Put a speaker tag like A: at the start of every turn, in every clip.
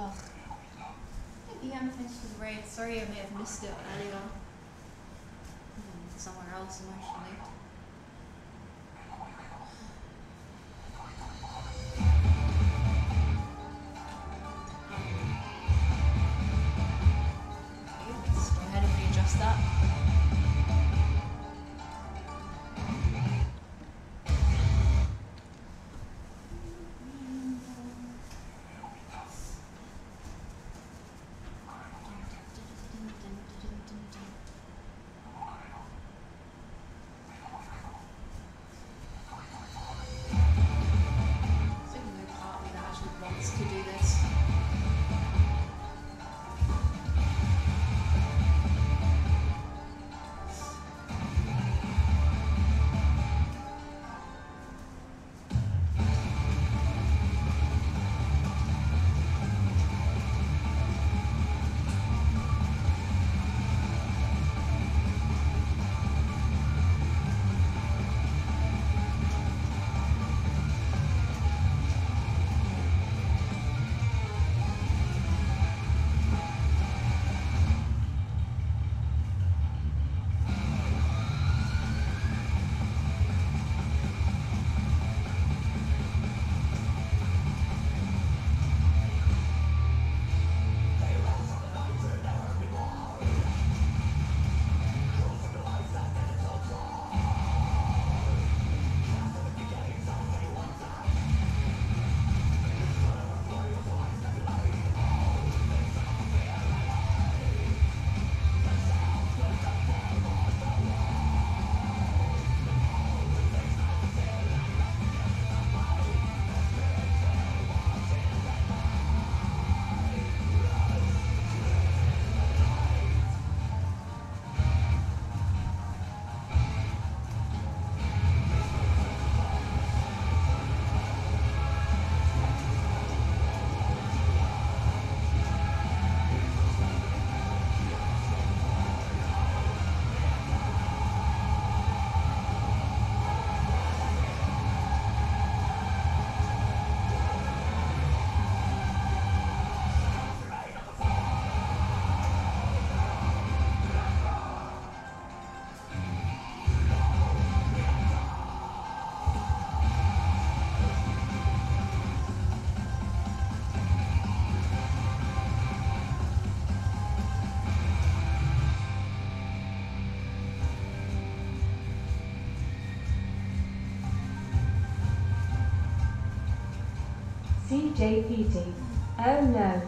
A: Ugh. You haven't finished the braid. Sorry I may have missed it earlier. Hmm, somewhere else emotionally.
B: JPT. Oh no,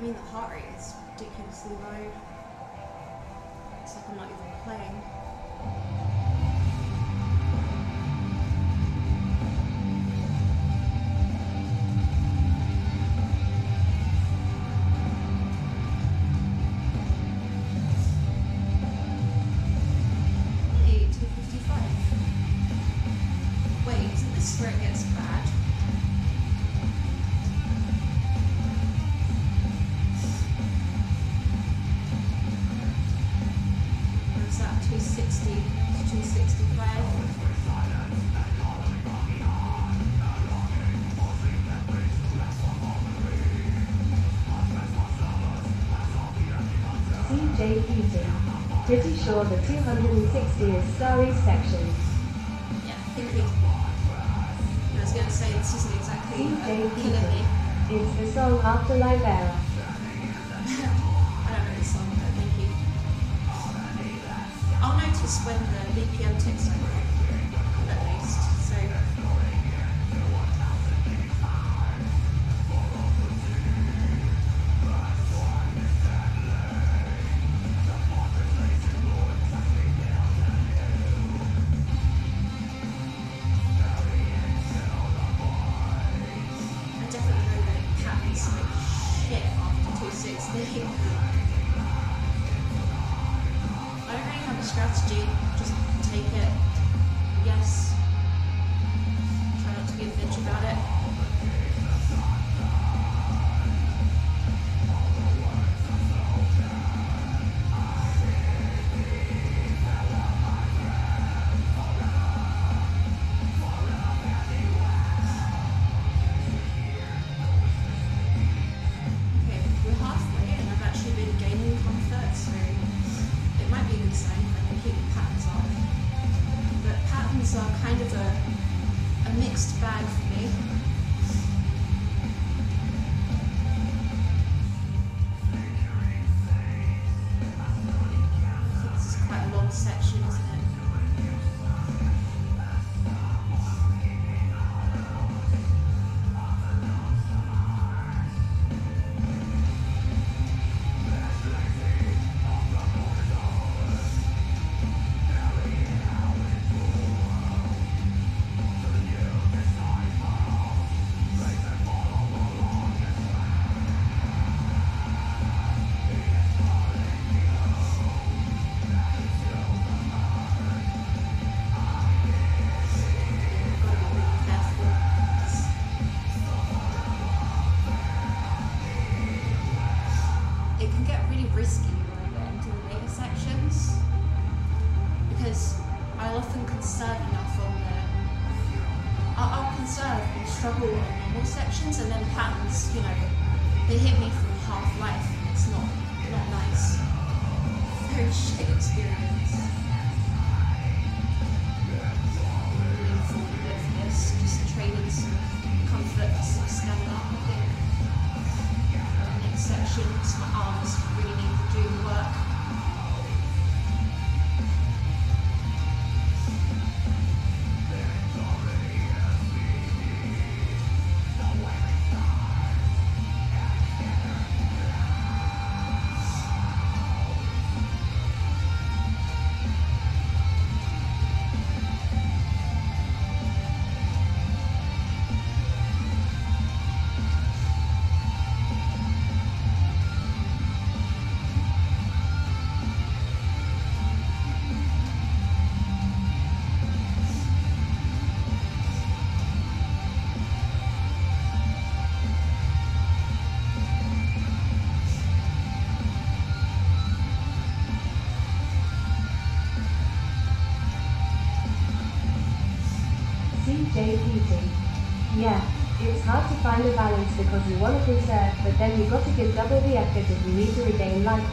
A: I mean, the heart rate is ridiculously low.
B: ensure the 260 is section.
A: sectioned. Yeah, thinking. I was going to say this isn't exactly a
B: killer. It's the song
A: After Libera. because you
B: want to preserve, but then you've got to give double the effort if you need to regain life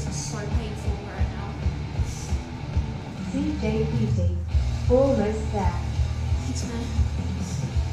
A: so painful right now.
B: Almost there.
A: Thanks, man.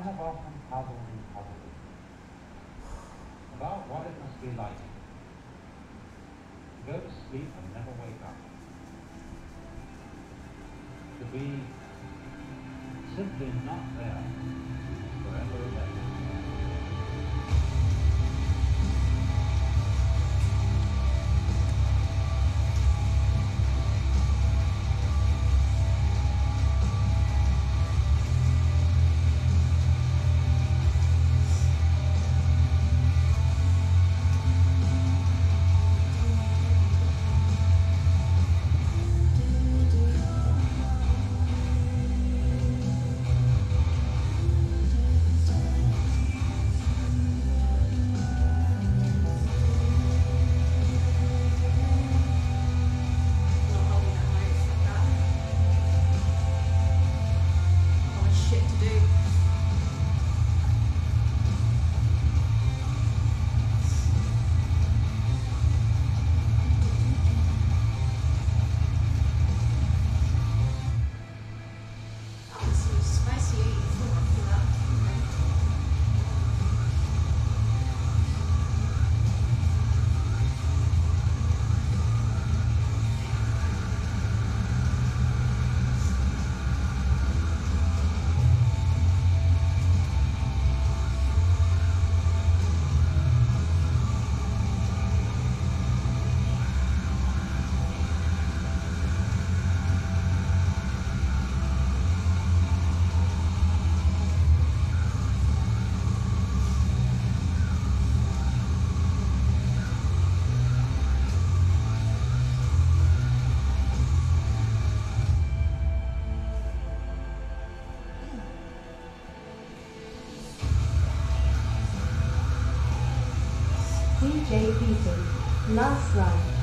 A: I
C: have often puzzled and puzzled about what it must be like to go to sleep and never wake up. To be simply not there forever
B: CJ Peter. Last ride.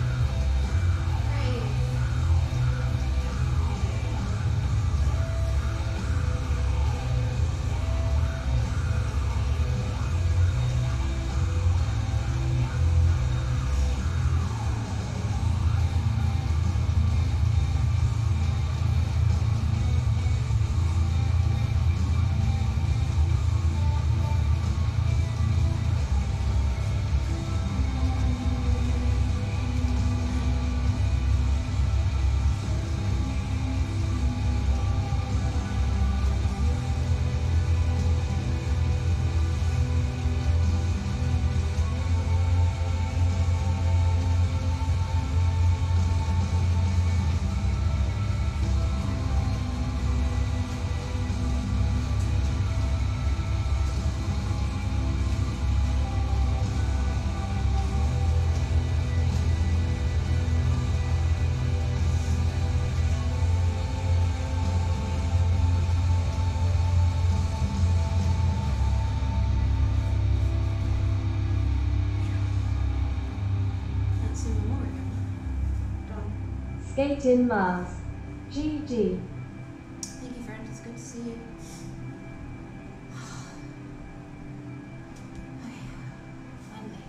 A: Done.
B: Skate in Mars. GG.
A: Thank you, friend. It's good to see you. Okay. Finally.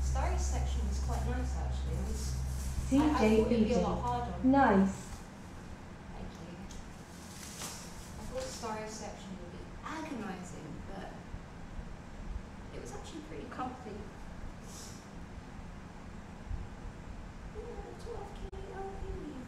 A: Starry section was quite nice actually. It was, I, I
B: CJ